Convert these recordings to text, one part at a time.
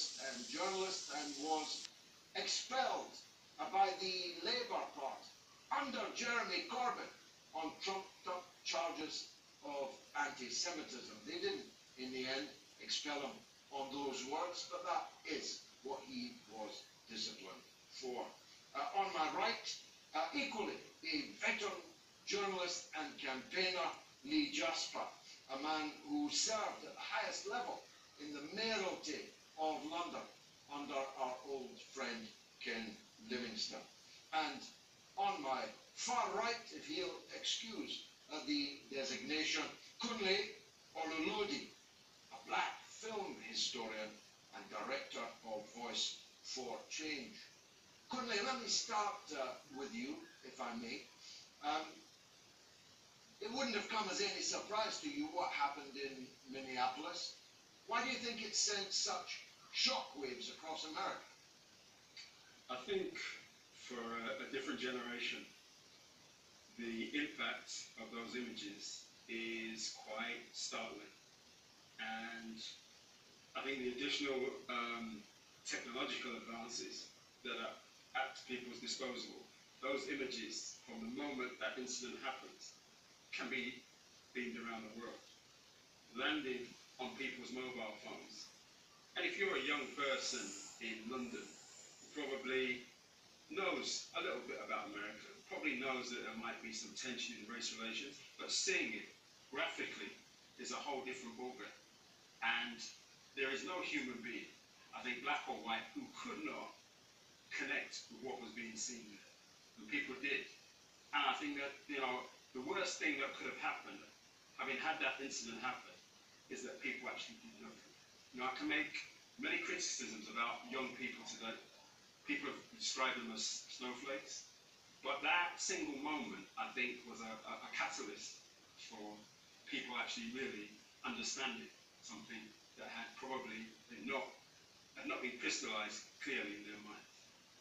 activist and journalist and was expelled by the Labour Party under Jeremy Corbyn on trumped up charges of anti-Semitism. They didn't, in the end, expel him on those words, but that is what he was disciplined for. Uh, on my right, uh, equally, a veteran journalist and campaigner, Lee Jasper, a man who served at the highest level in the mayoralty of London under our old friend Ken Livingstone. And on my far right, if he'll excuse uh, the designation, Kunle Olulode, a black film historian and director of Voice for Change. Kunle, let me start uh, with you, if I may. Um, it wouldn't have come as any surprise to you what happened in Minneapolis. Why do you think it sent such shockwaves across America? I think for a, a different generation, the impact of those images is quite startling. And I think the additional um, technological advances that are at people's disposal, those images from the moment that incident happens can be beamed around the world, landing on people's mobile phones. And if you're a young person in London, probably knows a little bit about America, probably knows that there might be some tension in race relations, but seeing it graphically is a whole different ballgame. And there is no human being, I think black or white, who could not connect with what was being seen there. And people did. And I think that, you know, the worst thing that could have happened, having had that incident happen, is that people actually did nothing. You know, I can make many criticisms about young people today. People have described them as snowflakes. But that single moment, I think, was a, a, a catalyst for people actually really understanding something that had probably not had not been crystallized clearly in their mind.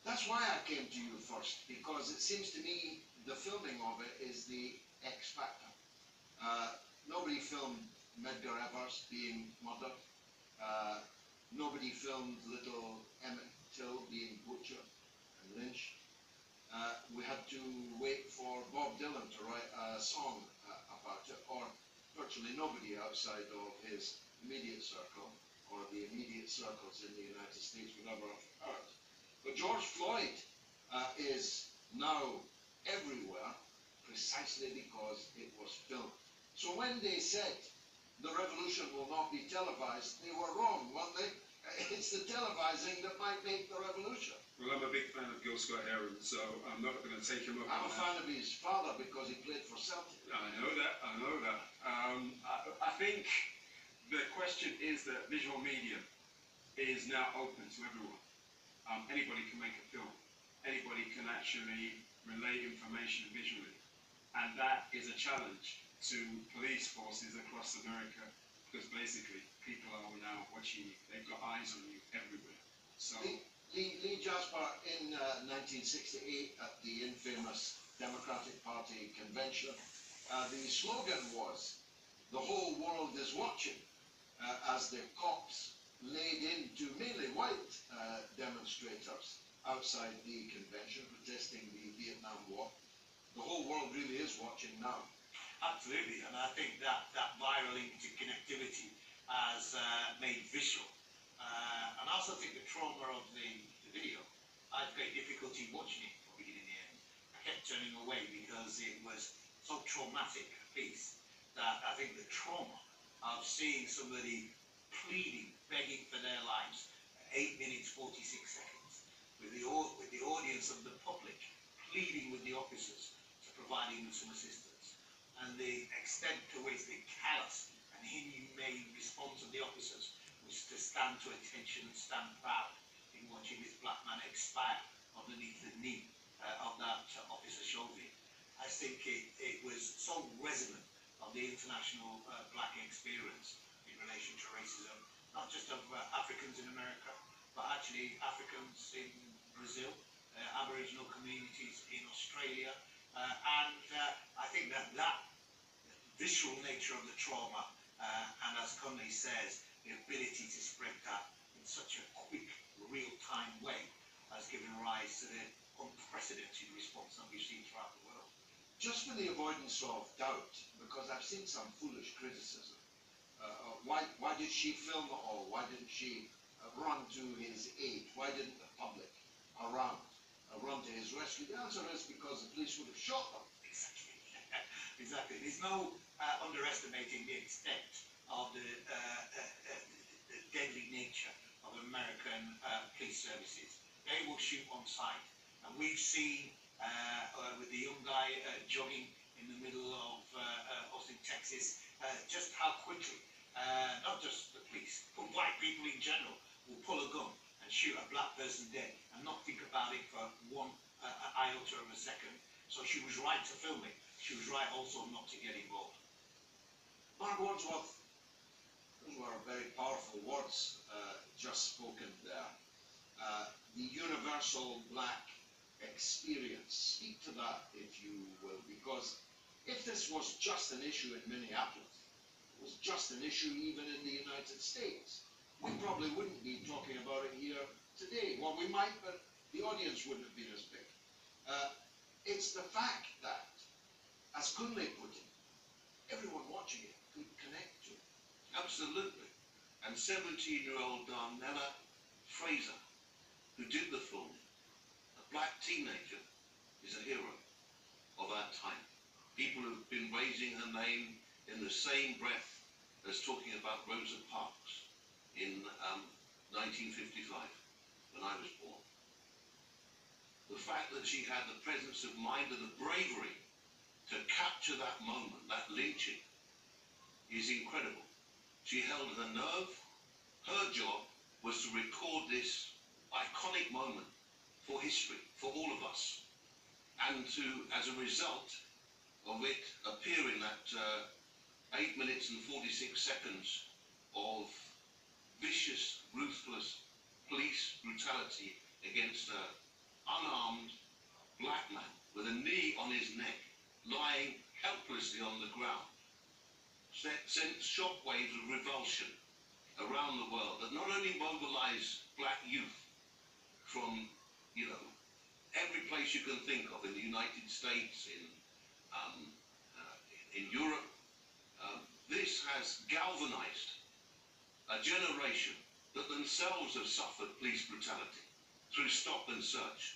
That's why I came to you first, because it seems to me the filming of it is the X factor. Uh, nobody filmed Medgar Evers being murdered. Uh, nobody filmed little Emmett Till being butchered and lynched. Uh, we had to wait for Bob Dylan to write a song uh, about it, or virtually nobody outside of his immediate circle or the immediate circles in the United States would ever have heard. But George Floyd uh, is now everywhere precisely because it was filmed. So when they said the revolution will not be televised, they were wrong, weren't they? It's the televising that might make the revolution. Well, I'm a big fan of Gil Scott Heron, so I'm not going to take him up I'm a that. fan of his father because he played for Celtic. I know that, I know that. Um, I, I think the question is that visual media is now open to everyone. Um, anybody can make a film. Anybody can actually relay information visually. And that is a challenge to police forces across America because basically people are now watching you. They've got eyes on you everywhere. So, Lee, Lee, Lee Jasper in uh, 1968 at the infamous Democratic Party convention, uh, the slogan was, the whole world is watching, uh, as the cops laid into mainly white uh, demonstrators outside the convention protesting the Vietnam War. The whole world really is watching now. Absolutely, and I think that, that viral interconnectivity has uh, made visual. Uh, and I also think the trauma of the, the video, I had great difficulty watching it from beginning to end. I kept turning away because it was so traumatic a piece that I think the trauma of seeing somebody pleading, begging for their lives, 8 minutes 46 seconds, with the, with the audience of the public pleading with the officers to providing them some assistance and the extent to which the callous and inhumane response of the officers was to stand to attention and stand proud in watching this black man expire underneath the knee uh, of that uh, officer shoulder. I think it, it was so resonant of the international uh, black experience in relation to racism, not just of uh, Africans in America, but actually Africans in Brazil, uh, Aboriginal communities in Australia, uh, and I think that that visceral nature of the trauma, uh, and as Kunle says, the ability to spread that in such a quick real-time way has given rise to the unprecedented response that we've seen throughout the world. Just for the avoidance of doubt, because I've seen some foolish criticism, uh, why, why did she film it all? Why didn't she uh, run to his aid? Why didn't the public around uh, run to his rescue? The answer is because the police would have shot them. Exactly. exactly. There's no uh, underestimating the extent of the, uh, uh, uh, the deadly nature of American police services. They will shoot on sight. And we've seen with the young guy jogging in the middle of Austin, Texas, just how quickly, not just the police, but white people in general will pull a gun and shoot a black person dead and not think about it for one uh, iota of a second. So she was right to film it. She was right also not to get involved. Marc Wadsworth, those were very powerful words uh, just spoken there. Uh, the universal black experience. Speak to that, if you will, because if this was just an issue in Minneapolis, it was just an issue even in the United States, we probably wouldn't be talking about it here today. Well, we might, but the audience wouldn't have been as big. Uh, it's the fact that, as Kunle put it, everyone watching it could connect to. Absolutely. And 17-year-old Darnella Frazier, who did the filming, a black teenager, is a hero of our time. People have been raising her name in the same breath as talking about Rosa Parks in um, 1955, when I was born. The fact that she had the presence of mind and the bravery to capture that moment, that lynching, is incredible. She held her nerve. Her job was to record this iconic moment for history, for all of us. And to, as a result of it appearing that uh, 8 minutes and 46 seconds of vicious, ruthless police brutality against an unarmed black man with a knee on his neck, lying helplessly on the ground sent, shockwaves of revulsion around the world that not only mobilized black youth from, you know, every place you can think of in the United States, in, um, uh, in Europe, um, this has galvanized a generation that themselves have suffered police brutality through stop and search.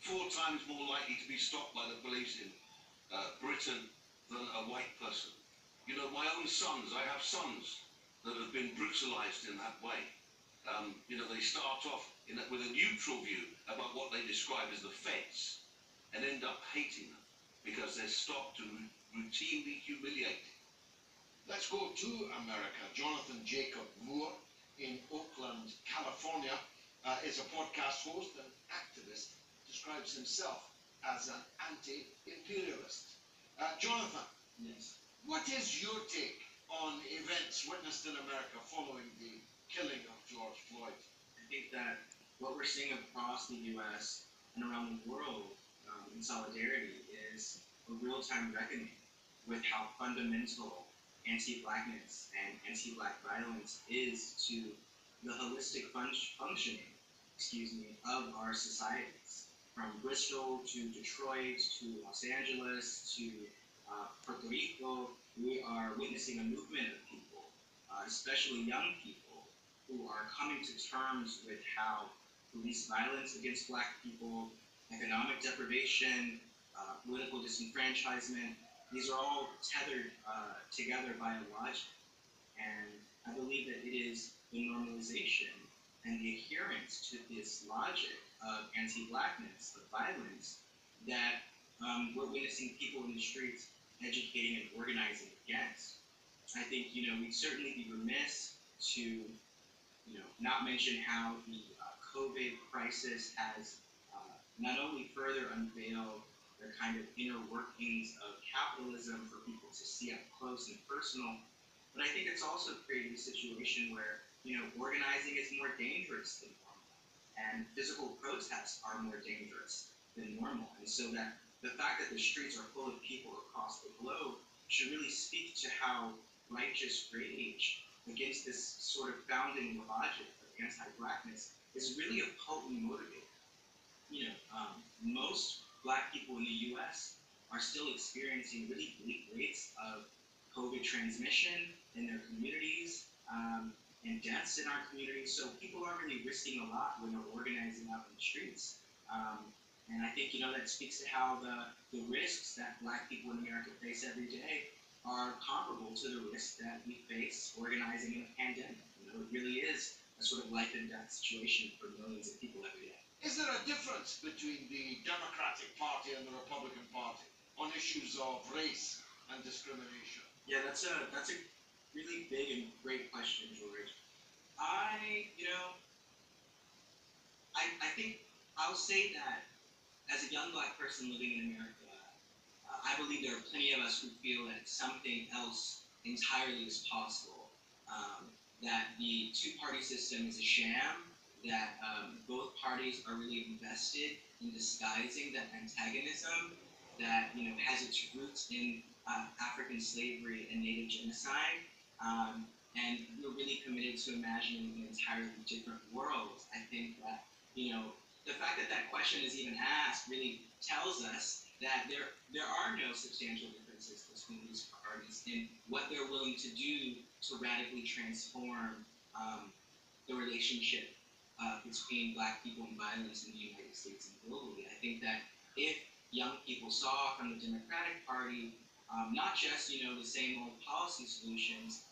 Four times more likely to be stopped by the police in uh, Britain than a white person. You know, my own sons, I have sons that have been brutalized in that way. Um, you know, they start off in with a neutral view about what they describe as the feds and end up hating them because they're stopped and routinely humiliated. Let's go to America. Jonathan Jacob Moore in Oakland, California, uh, is a podcast host and activist, describes himself as an anti-imperialist. Uh, Jonathan, Yes. What is your take on events witnessed in America following the killing of George Floyd? I think that what we're seeing across the U.S. and around the world um, in solidarity is a real-time reckoning with how fundamental anti-blackness and anti-black violence is to the holistic fun- functioning, excuse me, of our societies. From Bristol to Detroit to Los Angeles to uh, Puerto Rico, we are witnessing a movement of people, uh, especially young people, who are coming to terms with how police violence against black people, economic deprivation, uh, political disenfranchisement, these are all tethered uh, together by a logic. And I believe that it is the normalization and the adherence to this logic of anti-blackness, of violence, that um, we're witnessing people in the streets educating and organizing against. I think, you know, we'd certainly be remiss to, you know, not mention how the uh, COVID crisis has uh, not only further unveiled the kind of inner workings of capitalism for people to see up close and personal, but I think it's also created a situation where, you know, organizing is more dangerous than normal, and physical protests are more dangerous than normal, and so that the fact that the streets are full of people across the globe should really speak to how righteous rage against this sort of founding logic of anti-blackness is really a potent motivator. You know, um, most black people in the U.S. are still experiencing really bleak rates of COVID transmission in their communities um, and deaths in our communities. So people are really risking a lot when they're organizing out in the streets. Um, and I think you know that speaks to how the, the risks that Black people in America face every day are comparable to the risks that we face organizing in a pandemic. You know, it really is a sort of life and death situation for millions of people every day. Is there a difference between the Democratic Party and the Republican Party on issues of race and discrimination? Yeah, that's a that's a really big and great question, George. I, you know, I I think I'll say that as a young black person living in America, uh, I believe there are plenty of us who feel that something else entirely is possible. Um, that the two-party system is a sham. That um, both parties are really invested in disguising that antagonism that you know has its roots in uh, African slavery and Native genocide. Um, and we're really committed to imagining an entirely different world. I think that, you know, the fact that that question is even asked really tells us that there, there are no substantial differences between these parties in what they're willing to do to radically transform um, the relationship uh, between black people and violence in the United States and globally. I think that if young people saw from the Democratic Party um, not just you know the same old policy solutions,